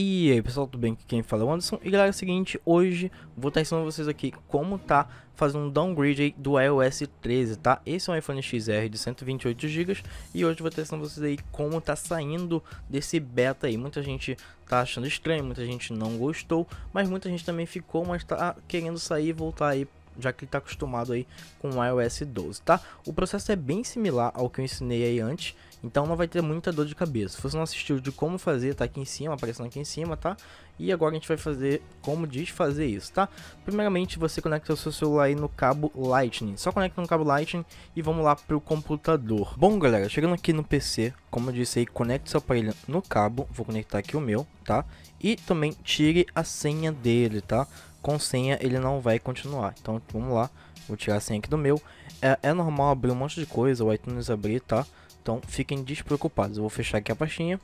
E aí pessoal, tudo bem? Aqui quem fala é o Anderson E galera, é o seguinte, hoje vou estar ensinando vocês aqui como tá fazendo um downgrade do iOS 13, tá? Esse é um iPhone XR de 128GB e hoje vou estar ensinando vocês aí como tá saindo desse beta aí Muita gente tá achando estranho, muita gente não gostou, mas muita gente também ficou, mas tá querendo sair e voltar aí já que ele está acostumado aí com o iOS 12, tá? O processo é bem similar ao que eu ensinei aí antes, então não vai ter muita dor de cabeça. Se você não assistiu de como fazer, tá aqui em cima, aparecendo aqui em cima, tá? E agora a gente vai fazer como diz fazer isso, tá? Primeiramente você conecta o seu celular aí no cabo Lightning. Só conecta no cabo Lightning e vamos lá pro computador. Bom, galera, chegando aqui no PC, como eu disse aí, conecte seu aparelho no cabo. Vou conectar aqui o meu, tá? E também tire a senha dele, tá? Com senha ele não vai continuar. Então vamos lá, vou tirar a senha aqui do meu. É, é normal abrir um monte de coisa, o iTunes abrir, tá? Então fiquem despreocupados. Eu vou fechar aqui a pastinha.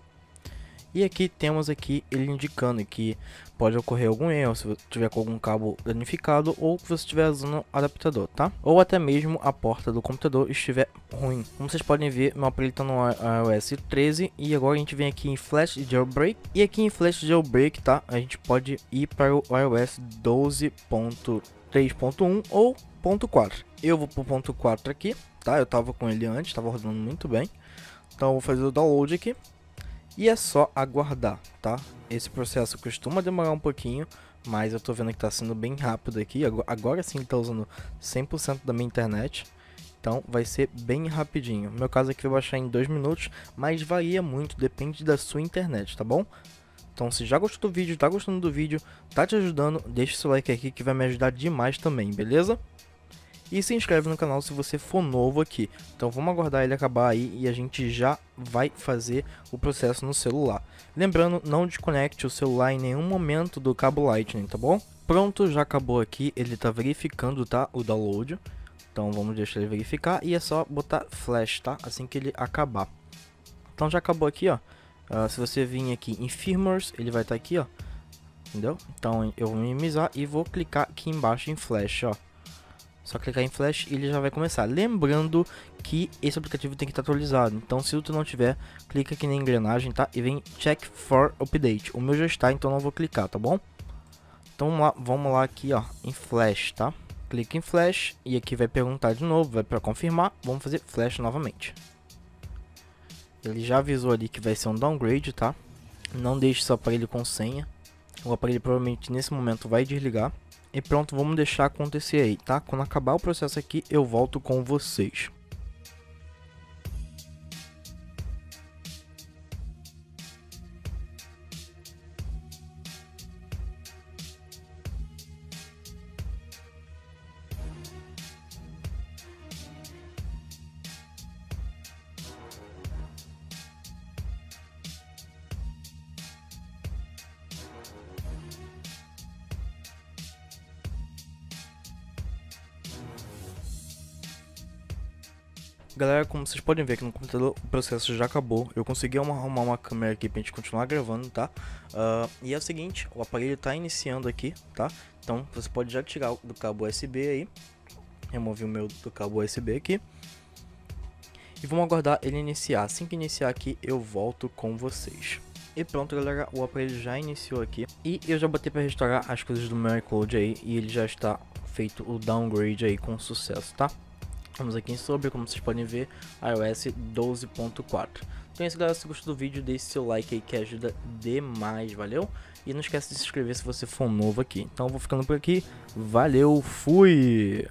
E aqui temos aqui ele indicando que pode ocorrer algum erro se tiver com algum cabo danificado ou se você estiver usando adaptador, tá? Ou até mesmo a porta do computador estiver ruim. Como vocês podem ver, meu aparelho está no iOS 13 e agora a gente vem aqui em Flash Jailbreak. E aqui em Flash Jailbreak, tá? A gente pode ir para o iOS 12.3.1 ou ponto .4. Eu vou para ponto .4 aqui, tá? Eu tava com ele antes, estava rodando muito bem. Então eu vou fazer o download aqui. E é só aguardar, tá? Esse processo costuma demorar um pouquinho, mas eu tô vendo que tá sendo bem rápido aqui. Agora sim ele tá usando 100% da minha internet. Então vai ser bem rapidinho. No meu caso aqui vai baixar em 2 minutos, mas varia muito, depende da sua internet, tá bom? Então se já gostou do vídeo, tá gostando do vídeo, tá te ajudando, deixa seu like aqui que vai me ajudar demais também, beleza? E se inscreve no canal se você for novo aqui. Então vamos aguardar ele acabar aí e a gente já vai fazer o processo no celular. Lembrando, não desconecte o celular em nenhum momento do cabo Lightning, tá bom? Pronto, já acabou aqui, ele tá verificando, tá, o download. Então vamos deixar ele verificar e é só botar flash, tá? Assim que ele acabar. Então já acabou aqui, ó. Uh, se você vir aqui em firmwares, ele vai estar tá aqui, ó. Entendeu? Então eu vou minimizar e vou clicar aqui embaixo em flash, ó. Só clicar em flash e ele já vai começar. Lembrando que esse aplicativo tem que estar atualizado. Então se tu não tiver, clica aqui na engrenagem, tá? E vem check for update. O meu já está, então não vou clicar, tá bom? Então vamos lá, vamos lá aqui, ó, em flash, tá? Clica em flash e aqui vai perguntar de novo, vai para confirmar. Vamos fazer flash novamente. Ele já avisou ali que vai ser um downgrade, tá? Não deixe seu aparelho com senha. O aparelho provavelmente nesse momento vai desligar. E pronto, vamos deixar acontecer aí, tá? Quando acabar o processo aqui, eu volto com vocês. Galera, como vocês podem ver aqui no computador, o processo já acabou. Eu consegui arrumar uma câmera aqui pra gente continuar gravando, tá? Uh, e é o seguinte, o aparelho tá iniciando aqui, tá? Então você pode já tirar do cabo USB aí. Remover o meu do cabo USB aqui. E vamos aguardar ele iniciar. Assim que iniciar aqui, eu volto com vocês. E pronto, galera, o aparelho já iniciou aqui. E eu já botei para restaurar as coisas do meu iCloud aí. E ele já está feito o downgrade aí com sucesso, tá? Vamos aqui em sobre, como vocês podem ver, iOS 12.4. Então é isso galera, se gostou do vídeo, deixe seu like aí que ajuda demais, valeu? E não esquece de se inscrever se você for novo aqui. Então eu vou ficando por aqui, valeu, fui!